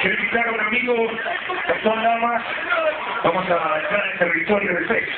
Quiero invitar a un amigo, Gastón Lamas, vamos a entrar en el territorio del pez.